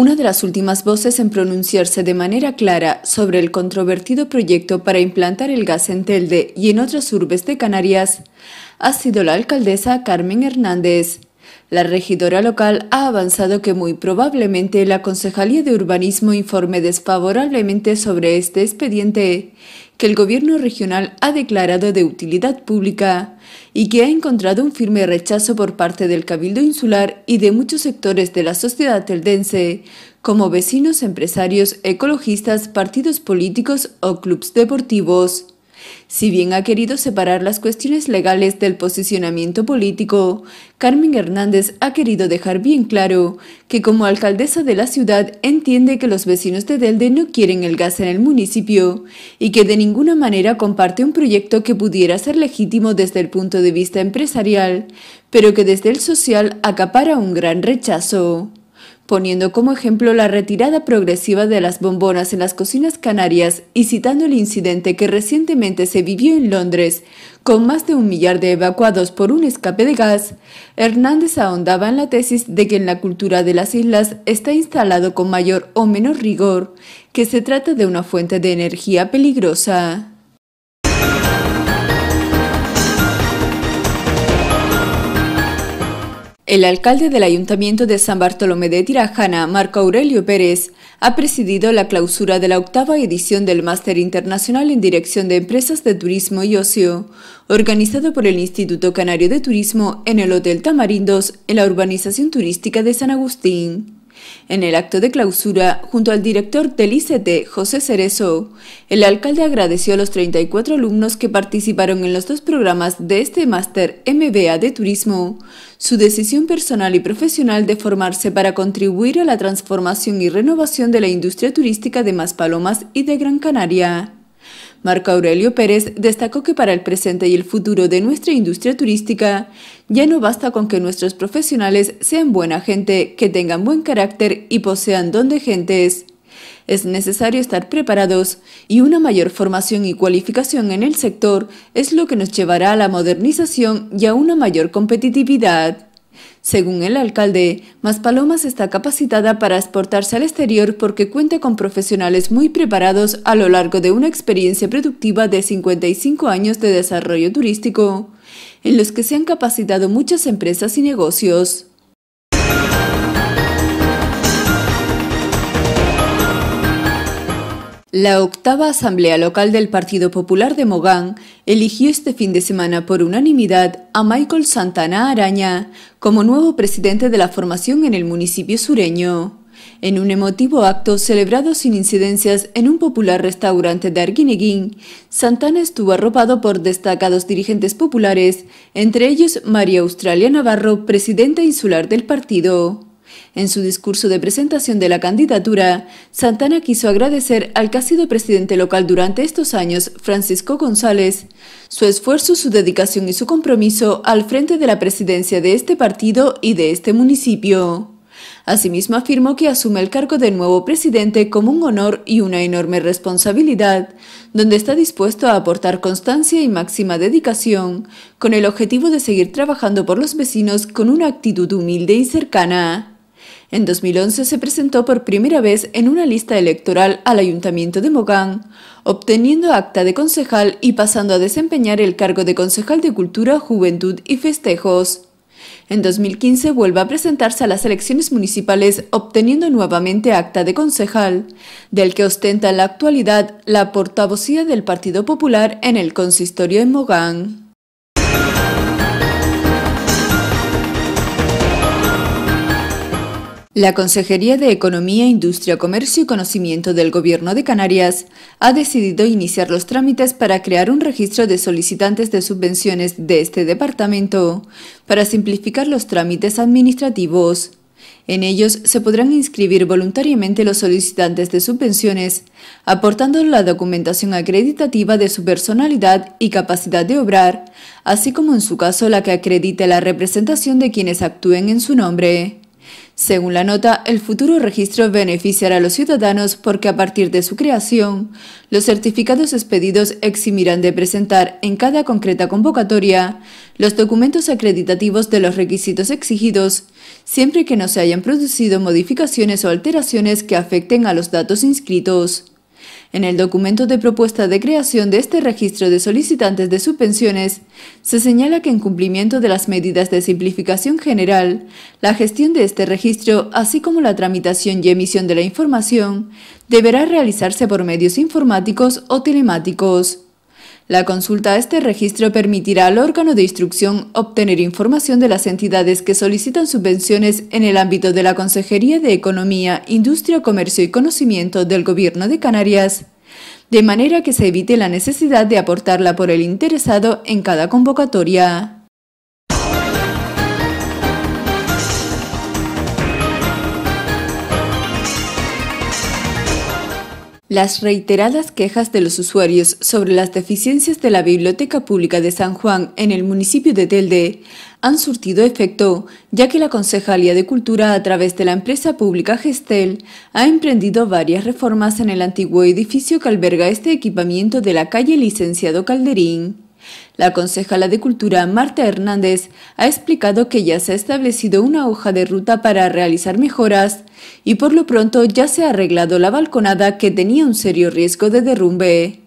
una de las últimas voces en pronunciarse de manera clara sobre el controvertido proyecto para implantar el gas en Telde y en otras urbes de Canarias ha sido la alcaldesa Carmen Hernández. La regidora local ha avanzado que muy probablemente la Concejalía de Urbanismo informe desfavorablemente sobre este expediente, que el Gobierno regional ha declarado de utilidad pública y que ha encontrado un firme rechazo por parte del Cabildo Insular y de muchos sectores de la sociedad teldense, como vecinos, empresarios, ecologistas, partidos políticos o clubes deportivos. Si bien ha querido separar las cuestiones legales del posicionamiento político, Carmen Hernández ha querido dejar bien claro que como alcaldesa de la ciudad entiende que los vecinos de Delde no quieren el gas en el municipio y que de ninguna manera comparte un proyecto que pudiera ser legítimo desde el punto de vista empresarial, pero que desde el social acapara un gran rechazo poniendo como ejemplo la retirada progresiva de las bombonas en las cocinas canarias y citando el incidente que recientemente se vivió en Londres, con más de un millar de evacuados por un escape de gas, Hernández ahondaba en la tesis de que en la cultura de las islas está instalado con mayor o menor rigor, que se trata de una fuente de energía peligrosa. El alcalde del Ayuntamiento de San Bartolomé de Tirajana, Marco Aurelio Pérez, ha presidido la clausura de la octava edición del Máster Internacional en Dirección de Empresas de Turismo y Ocio, organizado por el Instituto Canario de Turismo en el Hotel Tamarindos, en la urbanización turística de San Agustín. En el acto de clausura, junto al director del ICT, José Cerezo, el alcalde agradeció a los 34 alumnos que participaron en los dos programas de este máster MBA de Turismo su decisión personal y profesional de formarse para contribuir a la transformación y renovación de la industria turística de Maspalomas y de Gran Canaria. Marco Aurelio Pérez destacó que para el presente y el futuro de nuestra industria turística ya no basta con que nuestros profesionales sean buena gente, que tengan buen carácter y posean don de gentes. Es necesario estar preparados y una mayor formación y cualificación en el sector es lo que nos llevará a la modernización y a una mayor competitividad. Según el alcalde, Maspalomas está capacitada para exportarse al exterior porque cuenta con profesionales muy preparados a lo largo de una experiencia productiva de 55 años de desarrollo turístico, en los que se han capacitado muchas empresas y negocios. La octava Asamblea Local del Partido Popular de Mogán eligió este fin de semana por unanimidad a Michael Santana Araña como nuevo presidente de la formación en el municipio sureño. En un emotivo acto celebrado sin incidencias en un popular restaurante de Arguineguín, Santana estuvo arropado por destacados dirigentes populares, entre ellos María Australia Navarro, presidenta insular del partido. En su discurso de presentación de la candidatura, Santana quiso agradecer al que ha sido presidente local durante estos años, Francisco González, su esfuerzo, su dedicación y su compromiso al frente de la presidencia de este partido y de este municipio. Asimismo afirmó que asume el cargo de nuevo presidente como un honor y una enorme responsabilidad, donde está dispuesto a aportar constancia y máxima dedicación, con el objetivo de seguir trabajando por los vecinos con una actitud humilde y cercana. En 2011 se presentó por primera vez en una lista electoral al Ayuntamiento de Mogán, obteniendo acta de concejal y pasando a desempeñar el cargo de concejal de Cultura, Juventud y Festejos. En 2015 vuelve a presentarse a las elecciones municipales obteniendo nuevamente acta de concejal, del que ostenta en la actualidad la portavocía del Partido Popular en el consistorio en Mogán. La Consejería de Economía, Industria, Comercio y Conocimiento del Gobierno de Canarias ha decidido iniciar los trámites para crear un registro de solicitantes de subvenciones de este departamento para simplificar los trámites administrativos. En ellos se podrán inscribir voluntariamente los solicitantes de subvenciones, aportando la documentación acreditativa de su personalidad y capacidad de obrar, así como en su caso la que acredite la representación de quienes actúen en su nombre. Según la nota, el futuro registro beneficiará a los ciudadanos porque a partir de su creación, los certificados expedidos eximirán de presentar en cada concreta convocatoria los documentos acreditativos de los requisitos exigidos, siempre que no se hayan producido modificaciones o alteraciones que afecten a los datos inscritos. En el documento de propuesta de creación de este registro de solicitantes de subvenciones, se señala que en cumplimiento de las medidas de simplificación general, la gestión de este registro, así como la tramitación y emisión de la información, deberá realizarse por medios informáticos o telemáticos. La consulta a este registro permitirá al órgano de instrucción obtener información de las entidades que solicitan subvenciones en el ámbito de la Consejería de Economía, Industria, Comercio y Conocimiento del Gobierno de Canarias, de manera que se evite la necesidad de aportarla por el interesado en cada convocatoria. Las reiteradas quejas de los usuarios sobre las deficiencias de la Biblioteca Pública de San Juan en el municipio de Telde han surtido efecto, ya que la Concejalía de Cultura, a través de la empresa pública Gestel, ha emprendido varias reformas en el antiguo edificio que alberga este equipamiento de la calle Licenciado Calderín. La concejala de Cultura, Marta Hernández, ha explicado que ya se ha establecido una hoja de ruta para realizar mejoras y por lo pronto ya se ha arreglado la balconada que tenía un serio riesgo de derrumbe.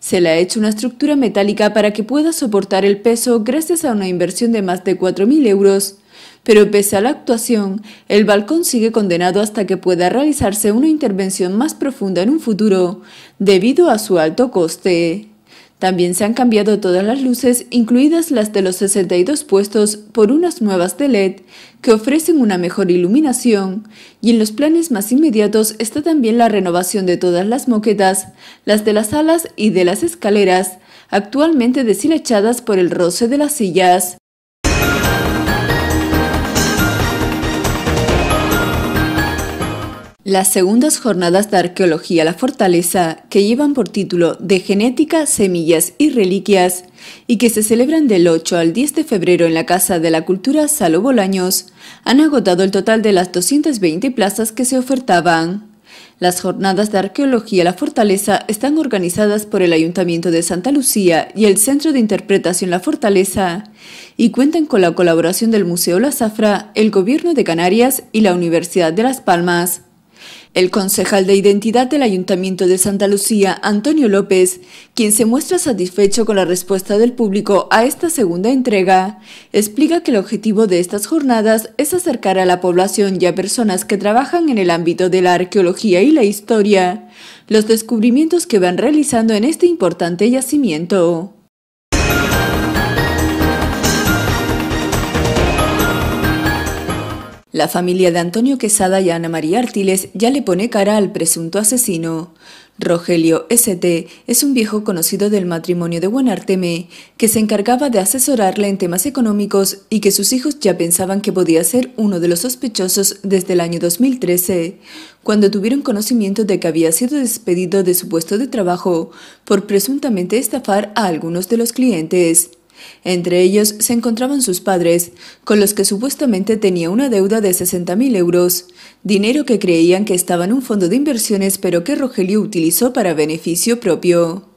Se le ha hecho una estructura metálica para que pueda soportar el peso gracias a una inversión de más de 4.000 euros. Pero pese a la actuación, el balcón sigue condenado hasta que pueda realizarse una intervención más profunda en un futuro, debido a su alto coste. También se han cambiado todas las luces, incluidas las de los 62 puestos, por unas nuevas de LED que ofrecen una mejor iluminación, y en los planes más inmediatos está también la renovación de todas las moquetas, las de las alas y de las escaleras, actualmente deshilachadas por el roce de las sillas. Las segundas jornadas de arqueología La Fortaleza, que llevan por título De Genética, Semillas y Reliquias, y que se celebran del 8 al 10 de febrero en la Casa de la Cultura Salo Bolaños, han agotado el total de las 220 plazas que se ofertaban. Las jornadas de arqueología La Fortaleza están organizadas por el Ayuntamiento de Santa Lucía y el Centro de Interpretación La Fortaleza y cuentan con la colaboración del Museo La Zafra, el Gobierno de Canarias y la Universidad de Las Palmas. El concejal de identidad del Ayuntamiento de Santa Lucía, Antonio López, quien se muestra satisfecho con la respuesta del público a esta segunda entrega, explica que el objetivo de estas jornadas es acercar a la población y a personas que trabajan en el ámbito de la arqueología y la historia los descubrimientos que van realizando en este importante yacimiento. La familia de Antonio Quesada y Ana María Artiles ya le pone cara al presunto asesino. Rogelio S.T. es un viejo conocido del matrimonio de Buenarteme, que se encargaba de asesorarle en temas económicos y que sus hijos ya pensaban que podía ser uno de los sospechosos desde el año 2013, cuando tuvieron conocimiento de que había sido despedido de su puesto de trabajo por presuntamente estafar a algunos de los clientes. Entre ellos se encontraban sus padres, con los que supuestamente tenía una deuda de 60.000 euros, dinero que creían que estaba en un fondo de inversiones pero que Rogelio utilizó para beneficio propio.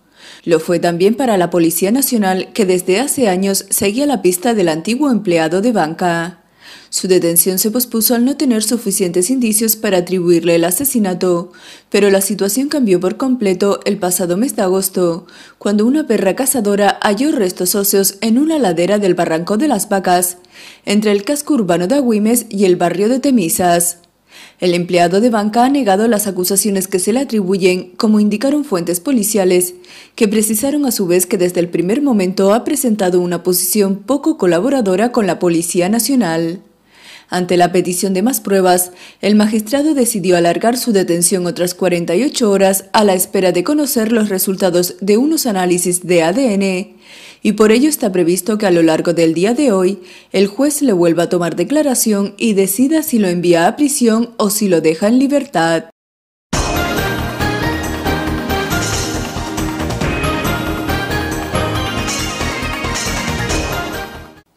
Lo fue también para la Policía Nacional, que desde hace años seguía la pista del antiguo empleado de banca. Su detención se pospuso al no tener suficientes indicios para atribuirle el asesinato, pero la situación cambió por completo el pasado mes de agosto, cuando una perra cazadora halló restos óseos en una ladera del Barranco de las Vacas, entre el casco urbano de Agüimes y el barrio de Temisas. El empleado de banca ha negado las acusaciones que se le atribuyen, como indicaron fuentes policiales, que precisaron a su vez que desde el primer momento ha presentado una posición poco colaboradora con la Policía Nacional. Ante la petición de más pruebas, el magistrado decidió alargar su detención otras 48 horas a la espera de conocer los resultados de unos análisis de ADN y por ello está previsto que a lo largo del día de hoy el juez le vuelva a tomar declaración y decida si lo envía a prisión o si lo deja en libertad.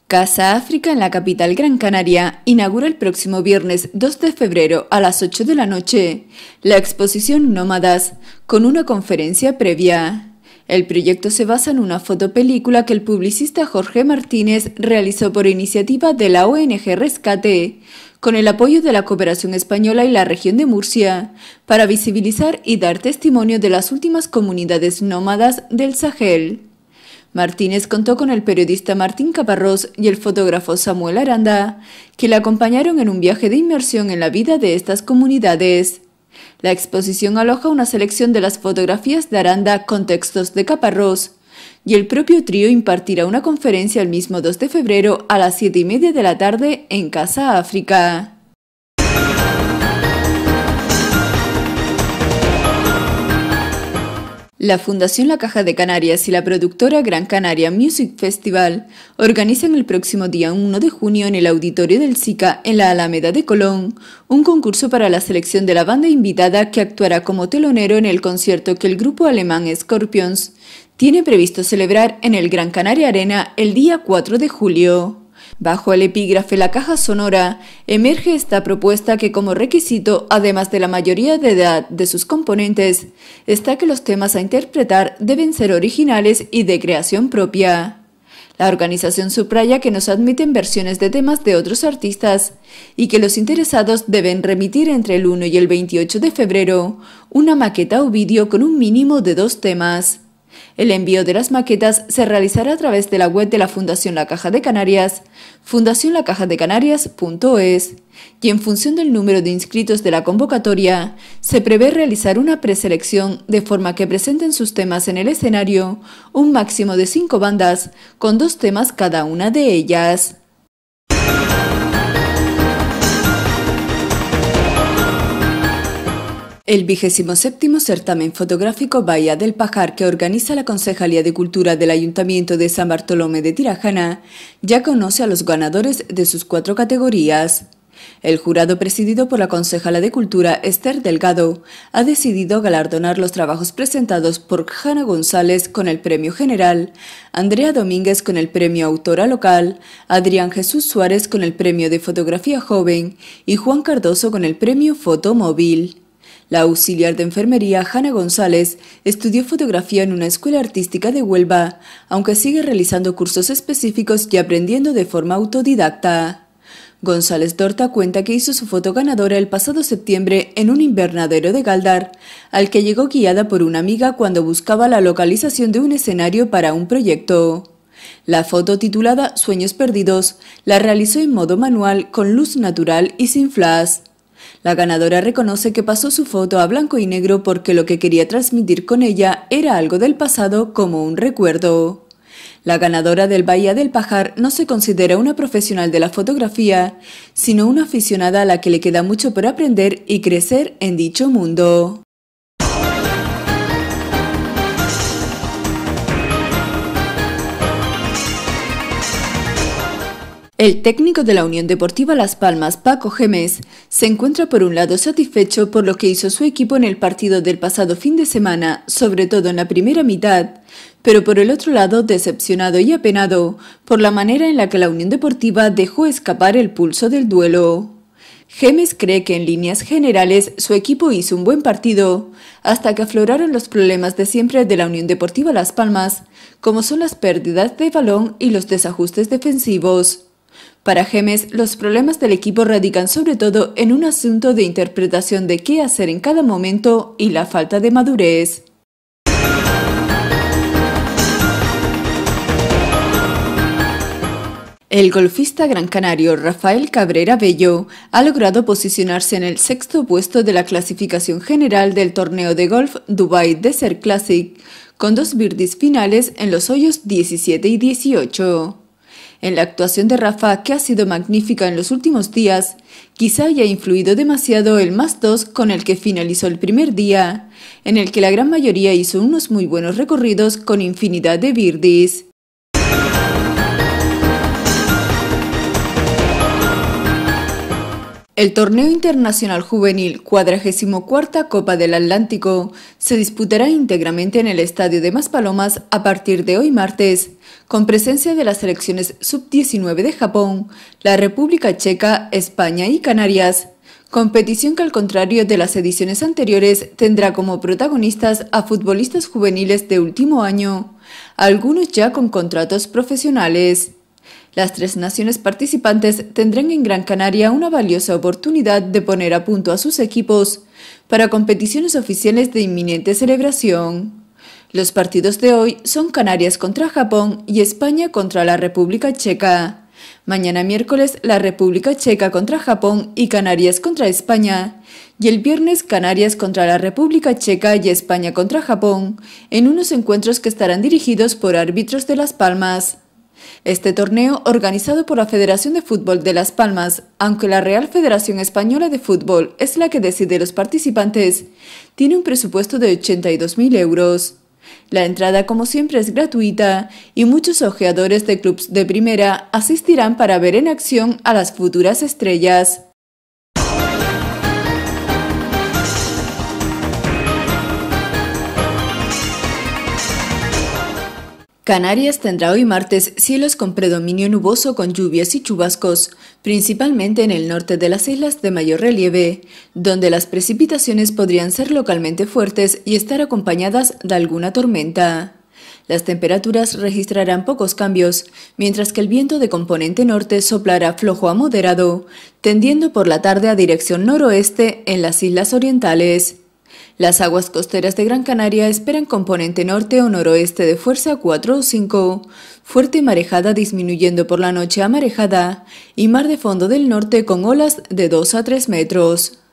Casa África en la capital Gran Canaria inaugura el próximo viernes 2 de febrero a las 8 de la noche la exposición Nómadas con una conferencia previa. El proyecto se basa en una fotopelícula que el publicista Jorge Martínez realizó por iniciativa de la ONG Rescate, con el apoyo de la cooperación española y la región de Murcia, para visibilizar y dar testimonio de las últimas comunidades nómadas del Sahel. Martínez contó con el periodista Martín Caparrós y el fotógrafo Samuel Aranda, que le acompañaron en un viaje de inmersión en la vida de estas comunidades. La exposición aloja una selección de las fotografías de Aranda con textos de Caparrós, y el propio trío impartirá una conferencia el mismo 2 de febrero a las 7 y media de la tarde en Casa África. La Fundación La Caja de Canarias y la productora Gran Canaria Music Festival organizan el próximo día 1 de junio en el auditorio del SICA en la Alameda de Colón un concurso para la selección de la banda invitada que actuará como telonero en el concierto que el grupo alemán Scorpions tiene previsto celebrar en el Gran Canaria Arena el día 4 de julio. Bajo el epígrafe La caja sonora, emerge esta propuesta que como requisito, además de la mayoría de edad de sus componentes, está que los temas a interpretar deben ser originales y de creación propia. La organización subraya que nos admiten versiones de temas de otros artistas y que los interesados deben remitir entre el 1 y el 28 de febrero una maqueta o vídeo con un mínimo de dos temas. El envío de las maquetas se realizará a través de la web de la Fundación La Caja de Canarias, fundacionlacajadecanarias.es, y en función del número de inscritos de la convocatoria, se prevé realizar una preselección de forma que presenten sus temas en el escenario un máximo de cinco bandas, con dos temas cada una de ellas. El vigésimo séptimo certamen fotográfico Bahía del Pajar que organiza la Concejalía de Cultura del Ayuntamiento de San Bartolomé de Tirajana ya conoce a los ganadores de sus cuatro categorías. El jurado presidido por la concejala de Cultura Esther Delgado ha decidido galardonar los trabajos presentados por Jana González con el premio general, Andrea Domínguez con el premio Autora Local, Adrián Jesús Suárez con el premio de Fotografía Joven y Juan Cardoso con el premio Fotomóvil. La auxiliar de enfermería Hanna González estudió fotografía en una escuela artística de Huelva, aunque sigue realizando cursos específicos y aprendiendo de forma autodidacta. González Dorta cuenta que hizo su foto ganadora el pasado septiembre en un invernadero de Galdar, al que llegó guiada por una amiga cuando buscaba la localización de un escenario para un proyecto. La foto titulada Sueños Perdidos la realizó en modo manual con luz natural y sin flash. La ganadora reconoce que pasó su foto a blanco y negro porque lo que quería transmitir con ella era algo del pasado como un recuerdo. La ganadora del Bahía del Pajar no se considera una profesional de la fotografía, sino una aficionada a la que le queda mucho por aprender y crecer en dicho mundo. El técnico de la Unión Deportiva Las Palmas, Paco Gemes, se encuentra por un lado satisfecho por lo que hizo su equipo en el partido del pasado fin de semana, sobre todo en la primera mitad, pero por el otro lado decepcionado y apenado por la manera en la que la Unión Deportiva dejó escapar el pulso del duelo. Gemes cree que en líneas generales su equipo hizo un buen partido, hasta que afloraron los problemas de siempre de la Unión Deportiva Las Palmas, como son las pérdidas de balón y los desajustes defensivos. Para Gemes, los problemas del equipo radican sobre todo en un asunto de interpretación de qué hacer en cada momento y la falta de madurez. El golfista gran canario Rafael Cabrera Bello ha logrado posicionarse en el sexto puesto de la clasificación general del torneo de golf Dubai Desert Classic, con dos birdies finales en los hoyos 17 y 18. En la actuación de Rafa, que ha sido magnífica en los últimos días, quizá haya influido demasiado el más 2 con el que finalizó el primer día, en el que la gran mayoría hizo unos muy buenos recorridos con infinidad de birdies. El torneo internacional juvenil 44 Copa del Atlántico se disputará íntegramente en el Estadio de Maspalomas a partir de hoy martes, con presencia de las selecciones sub-19 de Japón, la República Checa, España y Canarias. Competición que al contrario de las ediciones anteriores tendrá como protagonistas a futbolistas juveniles de último año, algunos ya con contratos profesionales. Las tres naciones participantes tendrán en Gran Canaria una valiosa oportunidad de poner a punto a sus equipos para competiciones oficiales de inminente celebración. Los partidos de hoy son Canarias contra Japón y España contra la República Checa. Mañana miércoles la República Checa contra Japón y Canarias contra España. Y el viernes Canarias contra la República Checa y España contra Japón, en unos encuentros que estarán dirigidos por árbitros de Las Palmas. Este torneo, organizado por la Federación de Fútbol de Las Palmas, aunque la Real Federación Española de Fútbol es la que decide los participantes, tiene un presupuesto de 82.000 euros. La entrada, como siempre, es gratuita y muchos ojeadores de clubes de primera asistirán para ver en acción a las futuras estrellas. Canarias tendrá hoy martes cielos con predominio nuboso con lluvias y chubascos, principalmente en el norte de las islas de mayor relieve, donde las precipitaciones podrían ser localmente fuertes y estar acompañadas de alguna tormenta. Las temperaturas registrarán pocos cambios, mientras que el viento de componente norte soplará flojo a moderado, tendiendo por la tarde a dirección noroeste en las islas orientales. Las aguas costeras de Gran Canaria esperan componente norte o noroeste de fuerza 4 o 5, fuerte marejada disminuyendo por la noche a marejada y mar de fondo del norte con olas de 2 a 3 metros.